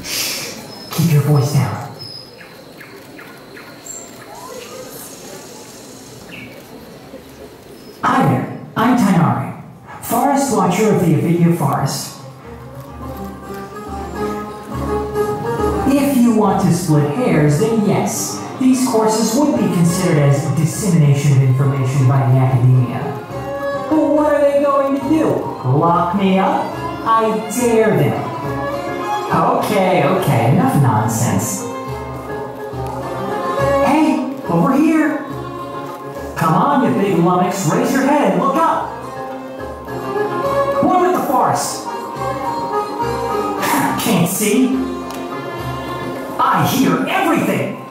your voice down. Hi there, I'm Tighnari, Forest Watcher of the Avidya Forest. If you want to split hairs, then yes, these courses would be considered as dissemination of information by the academia. But what are they going to do? Lock me up? I dare them. Come on, you big lummox, raise your head and look up! One with the forest! Can't see? I hear everything!